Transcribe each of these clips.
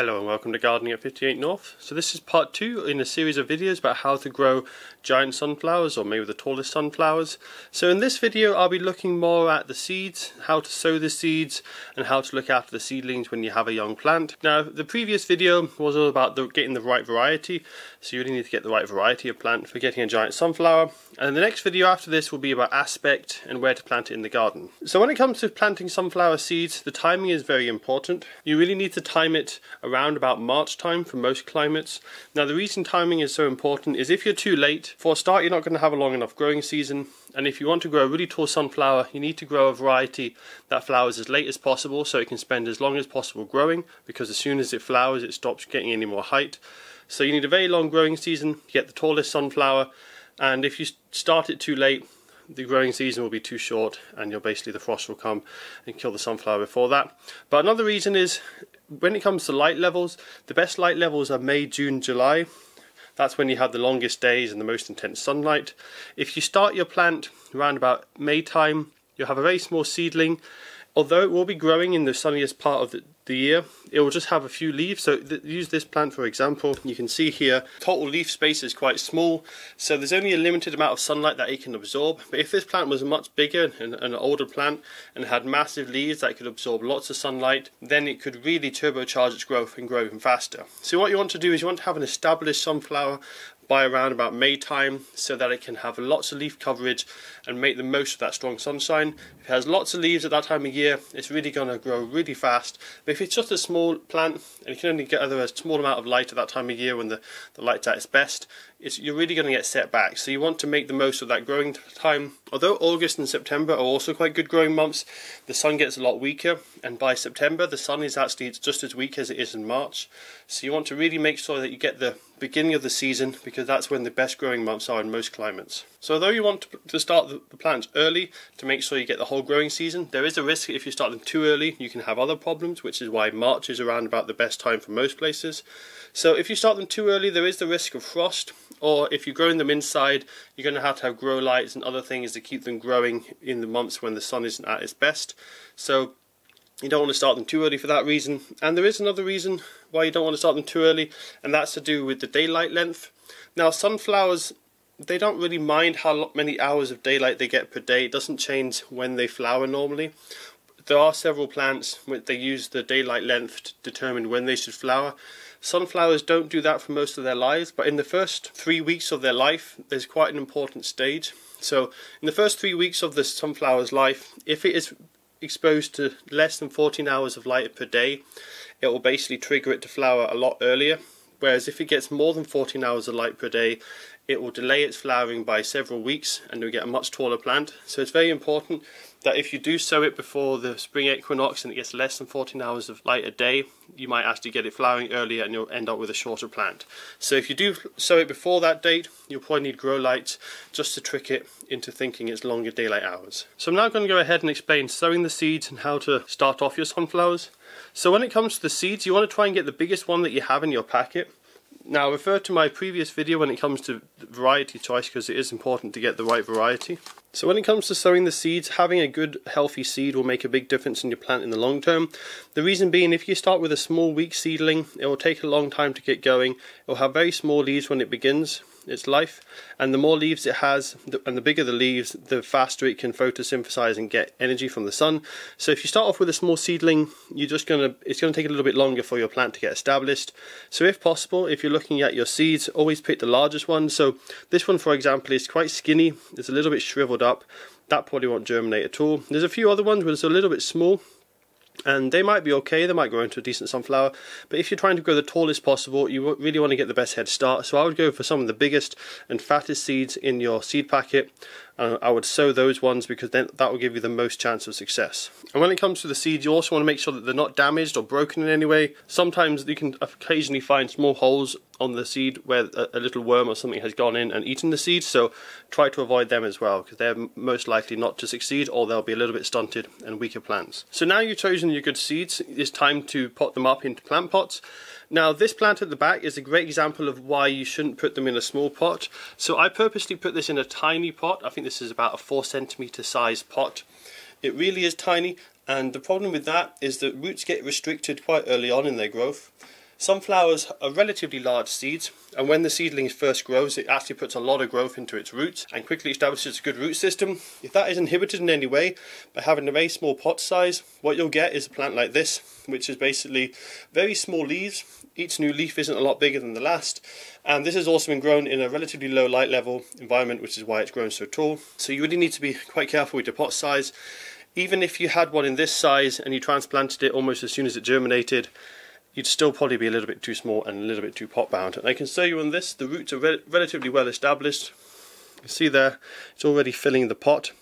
Hello and welcome to Gardening at 58 North. So this is part two in a series of videos about how to grow giant sunflowers or maybe the tallest sunflowers. So in this video I'll be looking more at the seeds, how to sow the seeds and how to look after the seedlings when you have a young plant. Now the previous video was all about the, getting the right variety, so you really need to get the right variety of plant for getting a giant sunflower. And the next video after this will be about aspect and where to plant it in the garden. So when it comes to planting sunflower seeds, the timing is very important. You really need to time it around about March time for most climates. Now the reason timing is so important is if you're too late, for a start you're not going to have a long enough growing season and if you want to grow a really tall sunflower you need to grow a variety that flowers as late as possible so it can spend as long as possible growing because as soon as it flowers it stops getting any more height. So you need a very long growing season to get the tallest sunflower and if you start it too late the growing season will be too short and you'll basically the frost will come and kill the sunflower before that. But another reason is when it comes to light levels, the best light levels are May, June, July. That's when you have the longest days and the most intense sunlight. If you start your plant around about May time, you'll have a very small seedling although it will be growing in the sunniest part of the, the year, it will just have a few leaves. So th use this plant for example. You can see here, total leaf space is quite small, so there's only a limited amount of sunlight that it can absorb. But if this plant was much bigger and, an older plant and had massive leaves that could absorb lots of sunlight, then it could really turbocharge its growth and grow even faster. So what you want to do is you want to have an established sunflower by around about May time so that it can have lots of leaf coverage and make the most of that strong sunshine. If it has lots of leaves at that time of year, it's really going to grow really fast. But if it's just a small plant and you can only get a small amount of light at that time of year when the, the light's at its best, it's, you're really going to get set back. So you want to make the most of that growing time. Although August and September are also quite good growing months, the sun gets a lot weaker, and by September the sun is actually it's just as weak as it is in March. So you want to really make sure that you get the beginning of the season because that's when the best growing months are in most climates. So although you want to start the plants early to make sure you get the whole growing season, there is a risk if you start them too early you can have other problems which is why March is around about the best time for most places. So if you start them too early there is the risk of frost or if you're growing them inside you're going to have to have grow lights and other things to keep them growing in the months when the sun isn't at its best. So you don't want to start them too early for that reason. And there is another reason why you don't want to start them too early, and that's to do with the daylight length. Now, sunflowers, they don't really mind how many hours of daylight they get per day. It doesn't change when they flower normally. There are several plants where they use the daylight length to determine when they should flower. Sunflowers don't do that for most of their lives, but in the first three weeks of their life, there's quite an important stage. So, in the first three weeks of the sunflower's life, if it is exposed to less than 14 hours of light per day, it will basically trigger it to flower a lot earlier. Whereas if it gets more than 14 hours of light per day, it will delay its flowering by several weeks and you'll get a much taller plant. So it's very important that if you do sow it before the spring equinox and it gets less than 14 hours of light a day, you might actually get it flowering earlier and you'll end up with a shorter plant. So if you do sow it before that date, you'll probably need grow lights just to trick it into thinking it's longer daylight hours. So I'm now going to go ahead and explain sowing the seeds and how to start off your sunflowers. So when it comes to the seeds, you want to try and get the biggest one that you have in your packet. Now refer to my previous video when it comes to variety choice because it is important to get the right variety. So when it comes to sowing the seeds, having a good healthy seed will make a big difference in your plant in the long term. The reason being if you start with a small weak seedling, it will take a long time to get going. It will have very small leaves when it begins its life. And the more leaves it has and the bigger the leaves the faster it can photosynthesize and get energy from the sun. So if you start off with a small seedling you're just going to it's going to take a little bit longer for your plant to get established. So if possible if you're looking at your seeds always pick the largest one. So this one for example is quite skinny. It's a little bit shriveled up. That probably won't germinate at all. There's a few other ones where it's a little bit small and they might be okay, they might grow into a decent sunflower, but if you're trying to grow the tallest possible, you really want to get the best head start. So I would go for some of the biggest and fattest seeds in your seed packet. Uh, I would sow those ones because then that will give you the most chance of success. And when it comes to the seeds, you also want to make sure that they're not damaged or broken in any way. Sometimes you can occasionally find small holes on the seed where a little worm or something has gone in and eaten the seed, so try to avoid them as well because they're most likely not to succeed or they'll be a little bit stunted and weaker plants. So now you've chosen your good seeds, it's time to pot them up into plant pots. Now this plant at the back is a great example of why you shouldn't put them in a small pot. So I purposely put this in a tiny pot. I think this is about a four centimeter size pot. It really is tiny and the problem with that is that roots get restricted quite early on in their growth. Sunflowers are relatively large seeds, and when the seedling first grows, it actually puts a lot of growth into its roots and quickly establishes a good root system. If that is inhibited in any way by having a very small pot size, what you'll get is a plant like this, which is basically very small leaves. Each new leaf isn't a lot bigger than the last, and this has also been grown in a relatively low light level environment, which is why it's grown so tall. So you really need to be quite careful with your pot size. Even if you had one in this size and you transplanted it almost as soon as it germinated, you'd still probably be a little bit too small and a little bit too pot bound. And I can show you on this, the roots are re relatively well established. You see there, it's already filling the pot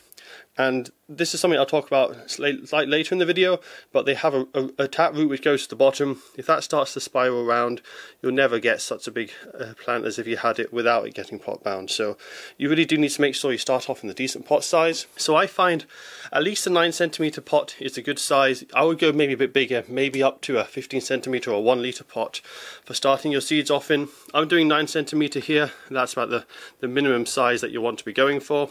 and this is something I'll talk about slightly later in the video, but they have a, a, a, tap root which goes to the bottom. If that starts to spiral around, you'll never get such a big uh, plant as if you had it without it getting pot bound. So you really do need to make sure you start off in the decent pot size. So I find at least a 9 centimeter pot is a good size. I would go maybe a bit bigger, maybe up to a 15 centimeter or 1 litre pot for starting your seeds off in. I'm doing 9 centimeter here, that's about the, the minimum size that you want to be going for.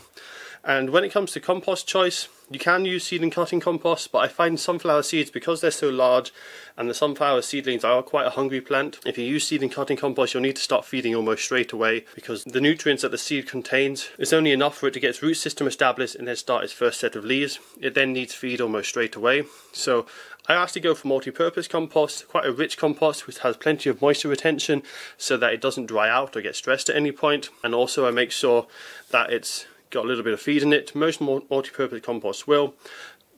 And when it comes to compost choice, you can use seed and cutting compost, but I find sunflower seeds, because they're so large, and the sunflower seedlings are quite a hungry plant, if you use seed and cutting compost, you'll need to start feeding almost straight away, because the nutrients that the seed contains is only enough for it to get its root system established and then start its first set of leaves. It then needs feed almost straight away. So I actually go for multi-purpose compost, quite a rich compost which has plenty of moisture retention so that it doesn't dry out or get stressed at any point. And also I make sure that it's got a little bit of feed in it. Most multi-purpose composts will.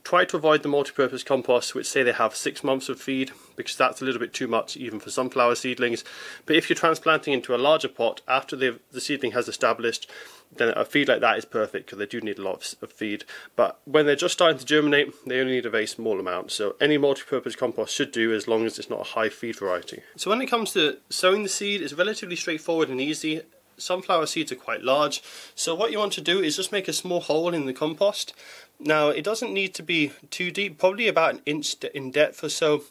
Try to avoid the multi-purpose composts which say they have six months of feed because that's a little bit too much even for sunflower seedlings. But if you're transplanting into a larger pot after the, the seedling has established, then a feed like that is perfect because they do need a lot of feed. But when they're just starting to germinate, they only need a very small amount. So any multi-purpose compost should do as long as it's not a high feed variety. So when it comes to sowing the seed, it's relatively straightforward and easy sunflower seeds are quite large. So what you want to do is just make a small hole in the compost. Now it doesn't need to be too deep probably about an inch in depth or so.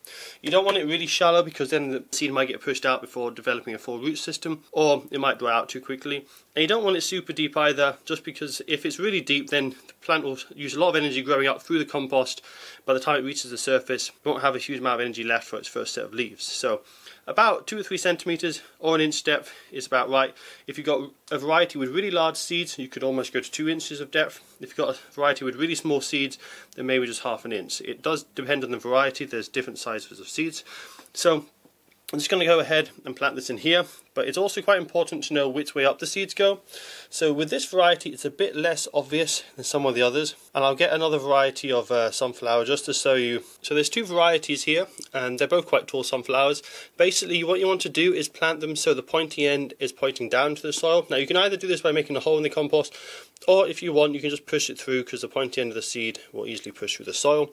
You don't want it really shallow because then the seed might get pushed out before developing a full root system or it might dry out too quickly. And you don't want it super deep either just because if it's really deep then the plant will use a lot of energy growing up through the compost. By the time it reaches the surface it won't have a huge amount of energy left for its first set of leaves. So about two or three centimeters or an inch depth is about right. If you've got a variety with really large seeds, you could almost go to two inches of depth. If you've got a variety with really small seeds, then maybe just half an inch. It does depend on the variety. There's different sizes of seeds. So I'm just going to go ahead and plant this in here, but it's also quite important to know which way up the seeds go. So with this variety, it's a bit less obvious than some of the others, and I'll get another variety of uh, sunflower just to show you. So there's two varieties here, and they're both quite tall sunflowers. Basically, what you want to do is plant them so the pointy end is pointing down to the soil. Now you can either do this by making a hole in the compost, or if you want, you can just push it through because the pointy end of the seed will easily push through the soil.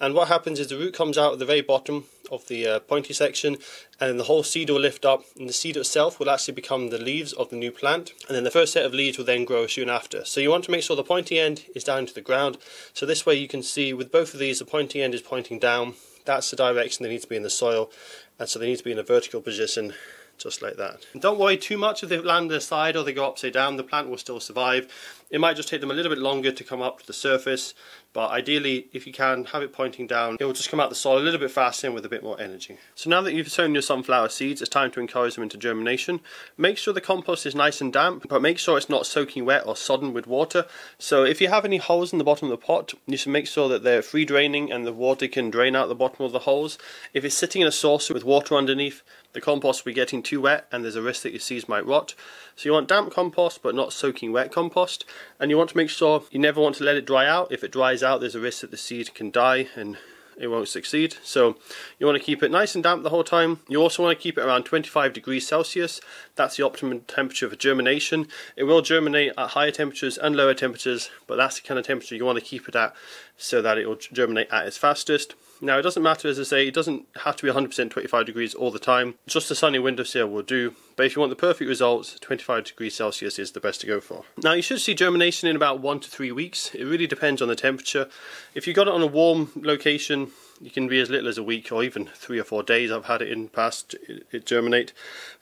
And what happens is the root comes out at the very bottom of the uh, pointy section and then the whole seed will lift up and the seed itself will actually become the leaves of the new plant and then the first set of leaves will then grow soon after. So you want to make sure the pointy end is down to the ground so this way you can see with both of these the pointy end is pointing down that's the direction they need to be in the soil and so they need to be in a vertical position just like that. Don't worry too much if they land their side or they go upside down, the plant will still survive. It might just take them a little bit longer to come up to the surface, but ideally, if you can, have it pointing down, it will just come out the soil a little bit faster and with a bit more energy. So now that you've sown your sunflower seeds, it's time to encourage them into germination. Make sure the compost is nice and damp, but make sure it's not soaking wet or sodden with water. So if you have any holes in the bottom of the pot, you should make sure that they're free draining and the water can drain out the bottom of the holes. If it's sitting in a saucer with water underneath, the compost will be getting too wet and there's a risk that your seeds might rot. So you want damp compost but not soaking wet compost and you want to make sure you never want to let it dry out. If it dries out there's a risk that the seed can die and it won't succeed. So you want to keep it nice and damp the whole time. You also want to keep it around 25 degrees Celsius. That's the optimum temperature for germination. It will germinate at higher temperatures and lower temperatures, but that's the kind of temperature you want to keep it at so that it will germinate at its fastest. Now it doesn't matter as I say, it doesn't have to be 100% 25 degrees all the time, just a sunny windowsill will do, but if you want the perfect results, 25 degrees Celsius is the best to go for. Now you should see germination in about 1 to 3 weeks, it really depends on the temperature. If you've got it on a warm location, you can be as little as a week or even 3 or 4 days, I've had it in past, it germinate.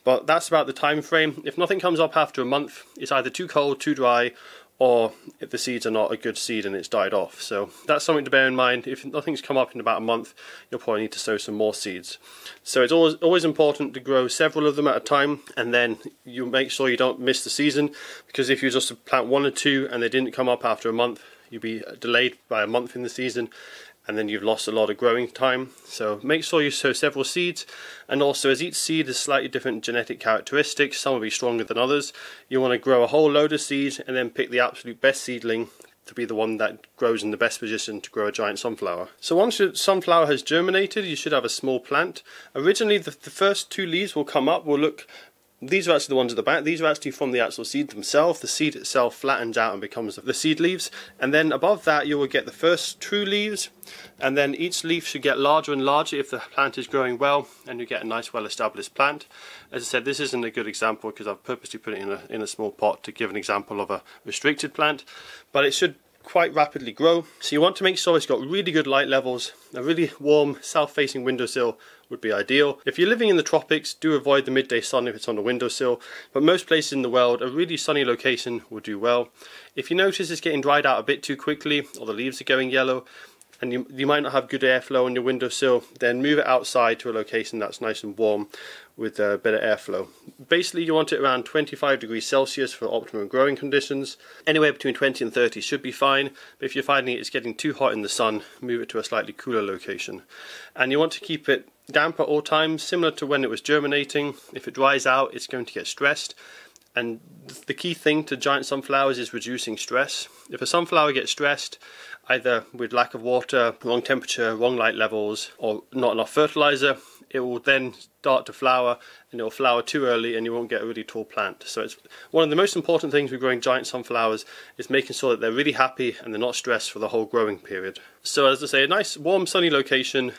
But that's about the time frame. If nothing comes up after a month, it's either too cold, too dry, or if the seeds are not a good seed and it's died off. So that's something to bear in mind. If nothing's come up in about a month, you'll probably need to sow some more seeds. So it's always always important to grow several of them at a time, and then you make sure you don't miss the season. Because if you just plant one or two and they didn't come up after a month, you'd be delayed by a month in the season, and then you've lost a lot of growing time. So make sure you sow several seeds and also as each seed has slightly different genetic characteristics, some will be stronger than others, you want to grow a whole load of seeds and then pick the absolute best seedling to be the one that grows in the best position to grow a giant sunflower. So once your sunflower has germinated, you should have a small plant. Originally, the, the first two leaves will come up, will look these are actually the ones at the back. These are actually from the actual seed themselves. The seed itself flattens out and becomes the seed leaves. And then above that you will get the first true leaves. And then each leaf should get larger and larger if the plant is growing well and you get a nice well established plant. As I said, this isn't a good example because I've purposely put it in a, in a small pot to give an example of a restricted plant. But it should quite rapidly grow. So you want to make sure it's got really good light levels, a really warm south-facing windowsill would be ideal. If you're living in the tropics, do avoid the midday sun if it's on the windowsill, but most places in the world, a really sunny location will do well. If you notice it's getting dried out a bit too quickly, or the leaves are going yellow, and you, you might not have good airflow on your windowsill, then move it outside to a location that's nice and warm with uh, better airflow. Basically you want it around 25 degrees Celsius for optimum growing conditions. Anywhere between 20 and 30 should be fine, but if you're finding it's getting too hot in the sun, move it to a slightly cooler location. And you want to keep it damp at all times, similar to when it was germinating. If it dries out, it's going to get stressed. And the key thing to giant sunflowers is reducing stress. If a sunflower gets stressed, either with lack of water, wrong temperature, wrong light levels, or not enough fertilizer, it will then start to flower and it will flower too early and you won't get a really tall plant. So it's one of the most important things with growing giant sunflowers is making sure that they're really happy and they're not stressed for the whole growing period. So as I say, a nice warm sunny location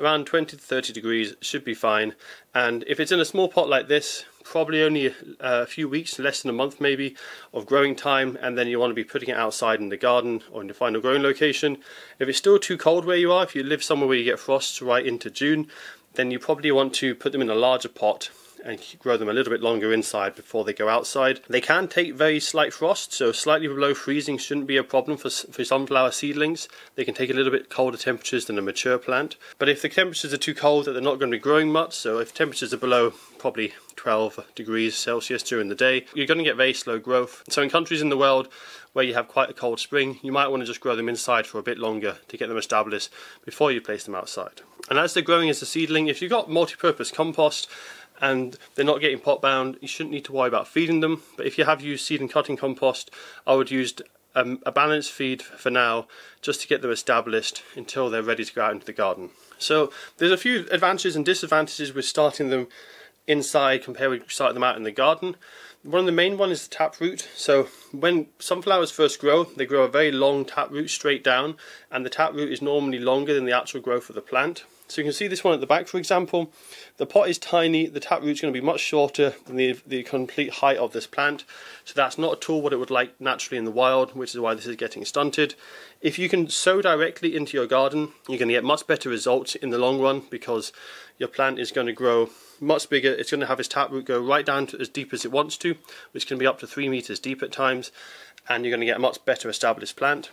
around 20 to 30 degrees should be fine and if it's in a small pot like this probably only uh, a, few weeks less than a month maybe of growing time and then you want to be putting it outside in the garden or in the final growing location. If it's still too cold where you are if you live somewhere where you get frosts right into June then you probably want to put them in a larger pot and grow them a little bit longer inside before they go outside. They can take very slight frost, so slightly below freezing shouldn't be a problem for, for sunflower seedlings. They can take a little bit colder temperatures than a mature plant. But if the temperatures are too cold that they're not going to be growing much, so if temperatures are below probably 12 degrees Celsius during the day, you're going to get very slow growth. So in countries in the world where you have quite a cold spring, you might want to just grow them inside for a bit longer to get them established before you place them outside. And as they're growing as a seedling, if you've got multi-purpose compost, and they're not getting pot bound, you shouldn't need to worry about feeding them. But if you have used seed and cutting compost, I would use um, a balanced feed for now just to get them established until they're ready to go out into the garden. So there's a few advantages and disadvantages with starting them inside compared with starting them out in the garden. One of the main one is the taproot. So when sunflowers first grow, they grow a very long taproot straight down, and the taproot is normally longer than the actual growth of the plant. So you can see this one at the back, for example. The pot is tiny, the taproot is going to be much shorter than the, the complete height of this plant. So that's not at all what it would like naturally in the wild, which is why this is getting stunted. If you can sow directly into your garden, you're going to get much better results in the long run because your plant is going to grow much bigger. It's going to have its taproot go right down to as deep as it wants to, which can be up to three meters deep at times, and you're going to get a much better established plant.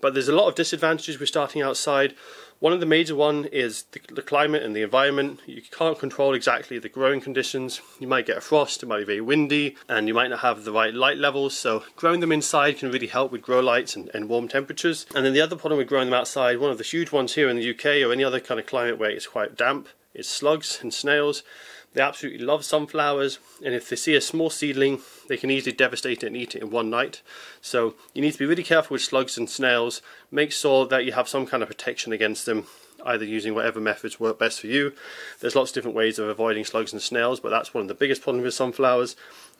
But there's a lot of disadvantages with starting outside. One of the major one is the, the, climate and the environment. You can't control exactly the growing conditions. You might get a frost, it might be very windy, and you might not have the right light levels. So growing them inside can really help with grow lights and, and warm temperatures. And then the other problem with growing them outside, one of the huge ones here in the UK or any other kind of climate where it's quite damp, is slugs and snails. They absolutely love sunflowers, and if they see a small seedling, they can easily devastate it and eat it in one night. So you need to be really careful with slugs and snails. Make sure that you have some kind of protection against them, either using whatever methods work best for you. There's lots of different ways of avoiding slugs and snails, but that's one of the biggest problems with sunflowers.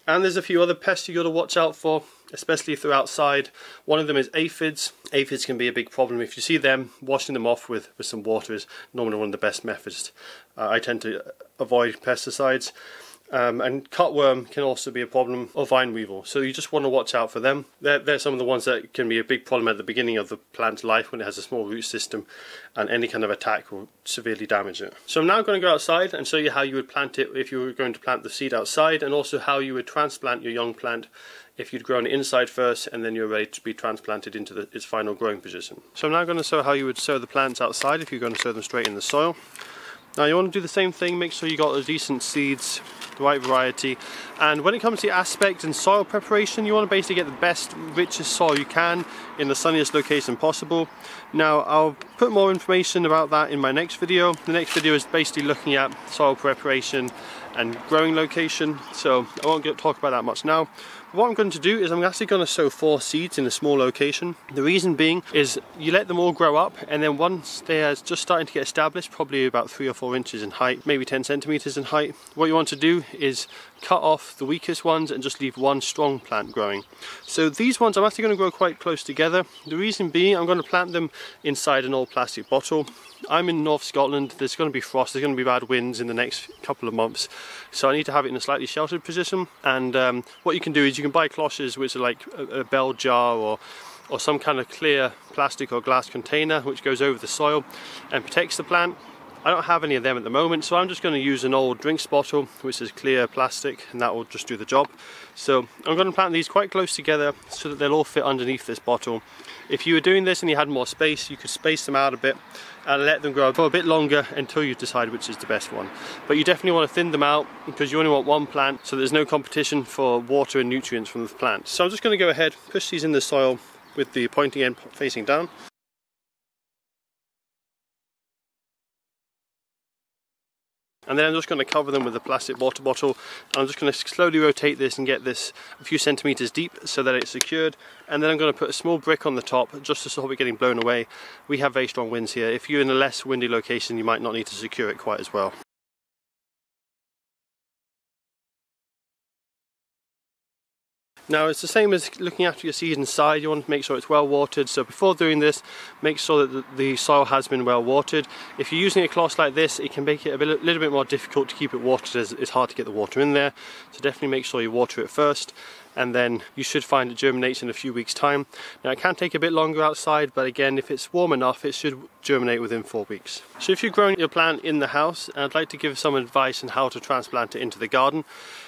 And there's a few other pests you got to watch out for, especially if they're outside. One of them is aphids. Aphids can be a big problem. If you see them, washing them off with, with some water is normally one of the best methods. Uh, I tend to avoid pesticides. Um, and cutworm can also be a problem, or vine weevil. So you just want to watch out for them. They're, they're some of the ones that can be a big problem at the beginning of the plant's life when it has a small root system and any kind of attack will severely damage it. So I'm now going to go outside and show you how you would plant it if you were going to plant the seed outside and also how you would transplant your young plant if you'd grown it inside first and then you're ready to be transplanted into the, its final growing position. So I'm now going to show how you would sow the plants outside if you're going to sow them straight in the soil. Now you want to do the same thing, make sure you got the decent seeds, the right variety. And when it comes to aspect and soil preparation, you want to basically get the best, richest soil you can in the sunniest location possible. Now I'll put more information about that in my next video. The next video is basically looking at soil preparation and growing location, so I won't get, talk about that much now. What I'm going to do is I'm actually going to sow four seeds in a small location. The reason being is you let them all grow up and then once they're just starting to get established, probably about three or four inches in height, maybe 10 centimeters in height, what you want to do is cut off the weakest ones and just leave one strong plant growing. So these ones I'm actually going to grow quite close together. The reason being I'm going to plant them inside an old plastic bottle. I'm in North Scotland, there's going to be frost, there's going to be bad winds in the next couple of months. So I need to have it in a slightly sheltered position and um, what you can do is you can buy cloches which are like a, a bell jar or or some kind of clear plastic or glass container which goes over the soil and protects the plant I don't have any of them at the moment so I'm just going to use an old drinks bottle which is clear plastic and that will just do the job. So I'm going to plant these quite close together so that they'll all fit underneath this bottle. If you were doing this and you had more space you could space them out a bit and let them grow for a bit longer until you decide which is the best one. But you definitely want to thin them out because you only want one plant so there's no competition for water and nutrients from the plant. So I'm just going to go ahead, push these in the soil with the pointing end facing down. And then I'm just going to cover them with a plastic water bottle. I'm just going to slowly rotate this and get this a few centimeters deep so that it's secured. And then I'm going to put a small brick on the top just to stop it getting blown away. We have very strong winds here. If you're in a less windy location you might not need to secure it quite as well Now it's the same as looking after your seed inside, you want to make sure it's well watered, so before doing this, make sure that the soil has been well watered. If you're using a cloche like this, it can make it a little bit more difficult to keep it watered. As it's hard to get the water in there, so definitely make sure you water it first and then you should find it germinates in a few weeks time. Now it can take a bit longer outside but again if it's warm enough it should germinate within four weeks. So if you're growing your plant in the house I'd like to give some advice on how to transplant it into the garden.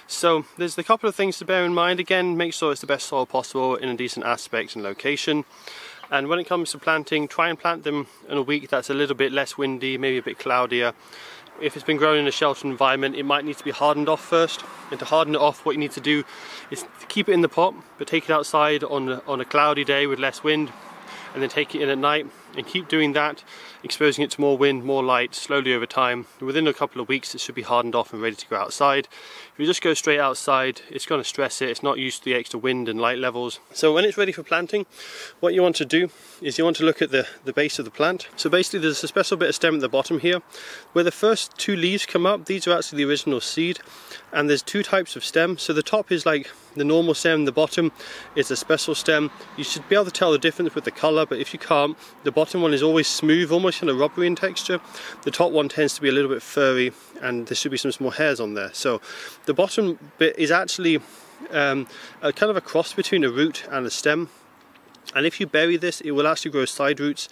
So there's a couple of things to bear in mind. Again make sure it's the best soil possible in a decent aspect and location. And when it comes to planting, try and plant them in a week that's a little bit less windy, maybe a bit cloudier if it's been grown in a sheltered environment, it might need to be hardened off first. And to harden it off, what you need to do is to keep it in the pot, but take it outside on on a cloudy day with less wind, and then take it in at night and keep doing that, exposing it to more wind, more light, slowly over time. Within a couple of weeks it should be hardened off and ready to go outside. If you just go straight outside, it's going to stress it, it's not used to the extra wind and light levels. So when it's ready for planting, what you want to do is you want to look at the, the base of the plant. So basically there's a special bit of stem at the bottom here, where the first two leaves come up, these are actually the original seed, and there's two types of stem. So the top is like the normal stem, the bottom is a special stem. You should be able to tell the difference with the colour, but if you can't, the bottom one is always smooth, almost kind of rubbery in texture. The top one tends to be a little bit furry and there should be some small hairs on there. So the bottom bit is actually um, a kind of a cross between a root and a stem and if you bury this it will actually grow side roots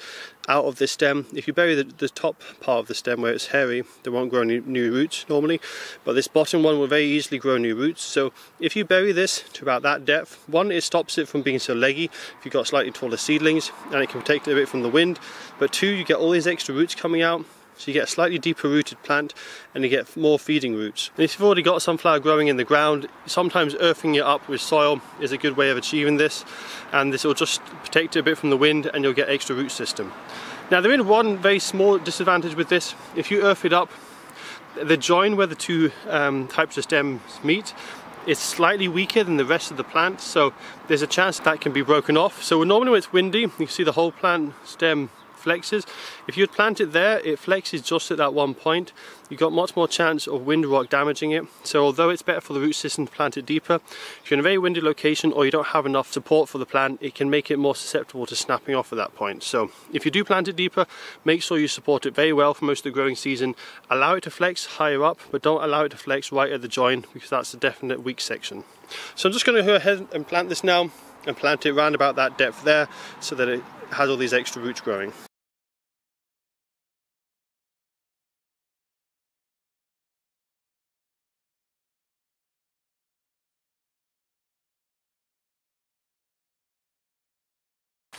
out of the stem. If you bury the, the top part of the stem where it's hairy there won't grow any new roots normally but this bottom one will very easily grow new roots. So if you bury this to about that depth one it stops it from being so leggy if you've got slightly taller seedlings and it can protect it a bit from the wind but two you get all these extra roots coming out so you get a slightly deeper rooted plant and you get more feeding roots. And if you've already got sunflower growing in the ground, sometimes earthing it up with soil is a good way of achieving this. And this will just protect it a bit from the wind and you'll get extra root system. Now there is one very small disadvantage with this. If you earth it up, the join where the two um, types of stems meet is slightly weaker than the rest of the plant so there's a chance that can be broken off so normally when it's windy you see the whole plant stem flexes. If you'd plant it there, it flexes just at that one point. You've got much more chance of wind rock damaging it. So although it's better for the root system to plant it deeper, if you're in a very windy location or you don't have enough support for the plant, it can make it more susceptible to snapping off at that point. So if you do plant it deeper, make sure you support it very well for most of the growing season. Allow it to flex higher up, but don't allow it to flex right at the join because that's a definite weak section. So I'm just going to go ahead and plant this now and plant it around about that depth there so that it has all these extra roots growing.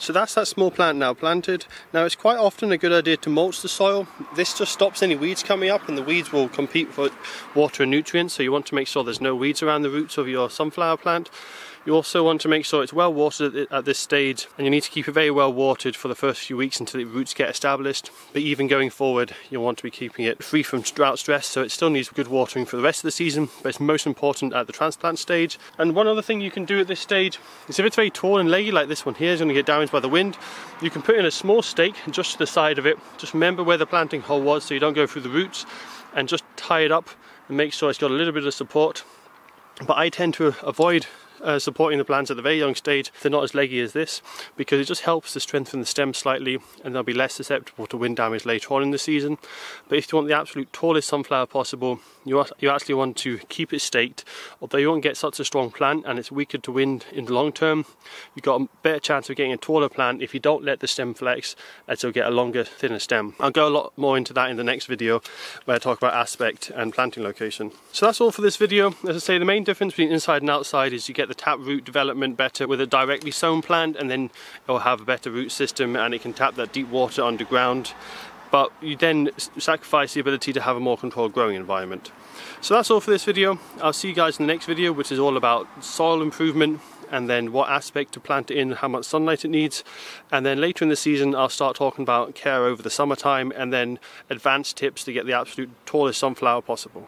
So that's that small plant now planted. Now it's quite often a good idea to mulch the soil. This just stops any weeds coming up and the weeds will compete for water and nutrients so you want to make sure there's no weeds around the roots of your sunflower plant. You also want to make sure it's well watered at this stage and you need to keep it very well watered for the first few weeks until the roots get established. But even going forward, you'll want to be keeping it free from drought stress so it still needs good watering for the rest of the season, but it's most important at the transplant stage. And one other thing you can do at this stage is if it's very tall and leggy like this one here is going to get damaged by the wind, you can put in a small stake just to the side of it. Just remember where the planting hole was so you don't go through the roots and just tie it up and make sure it's got a little bit of support. But I tend to avoid uh, supporting the plants at the very young stage, they're not as leggy as this because it just helps to strengthen the stem slightly and they'll be less susceptible to wind damage later on in the season. But if you want the absolute tallest sunflower possible, you, you actually want to keep it staked. Although you won't get such a strong plant and it's weaker to wind in the long term, you've got a better chance of getting a taller plant if you don't let the stem flex and so get a longer, thinner stem. I'll go a lot more into that in the next video where I talk about aspect and planting location. So that's all for this video. As I say, the main difference between inside and outside is you get the tap root development better with a directly sown plant and then it'll have a better root system and it can tap that deep water underground but you then sacrifice the ability to have a more controlled growing environment. So that's all for this video. I'll see you guys in the next video which is all about soil improvement and then what aspect to plant it in, how much sunlight it needs. And then later in the season, I'll start talking about care over the summertime and then advanced tips to get the absolute tallest sunflower possible.